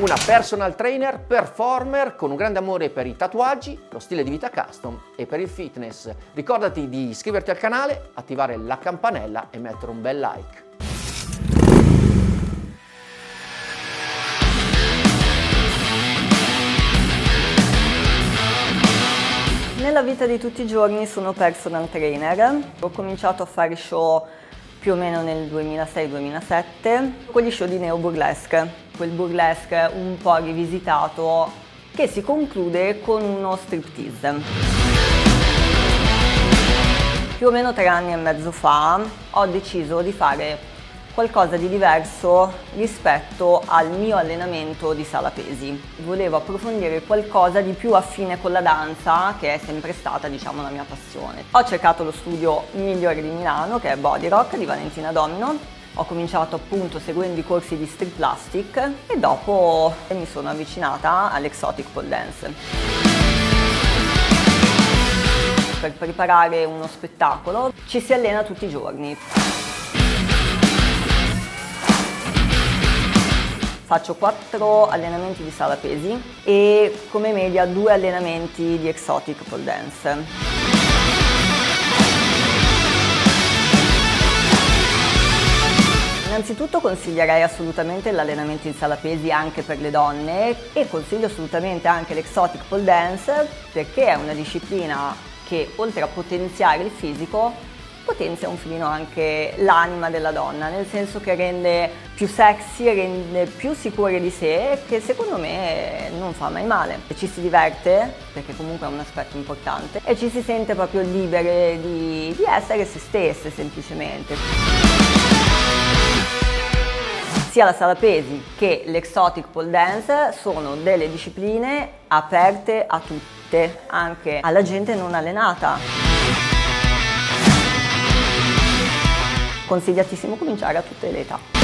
Una personal trainer performer con un grande amore per i tatuaggi, lo stile di vita custom e per il fitness. Ricordati di iscriverti al canale, attivare la campanella e mettere un bel like. Nella vita di tutti i giorni sono personal trainer. Ho cominciato a fare show più o meno nel 2006-2007 con gli show di Neo Burlesque, quel burlesque un po' rivisitato che si conclude con uno striptease. Più o meno tre anni e mezzo fa ho deciso di fare qualcosa di diverso rispetto al mio allenamento di sala pesi. Volevo approfondire qualcosa di più affine con la danza, che è sempre stata, diciamo, la mia passione. Ho cercato lo studio migliore di Milano, che è Body Rock di Valentina Domino. Ho cominciato appunto seguendo i corsi di street plastic e dopo mi sono avvicinata all'exotic pole dance. Per preparare uno spettacolo ci si allena tutti i giorni. Faccio 4 allenamenti di sala pesi e come media 2 allenamenti di exotic pole dance. Innanzitutto consiglierei assolutamente l'allenamento in sala pesi anche per le donne e consiglio assolutamente anche l'exotic pole dance perché è una disciplina che oltre a potenziare il fisico potenzia un filino anche l'anima della donna, nel senso che rende più sexy, rende più sicure di sé, che secondo me non fa mai male. Ci si diverte, perché comunque è un aspetto importante, e ci si sente proprio libere di, di essere se stesse semplicemente sia la sala pesi che l'exotic pole dance sono delle discipline aperte a tutte, anche alla gente non allenata. Consigliatissimo cominciare a tutte le età.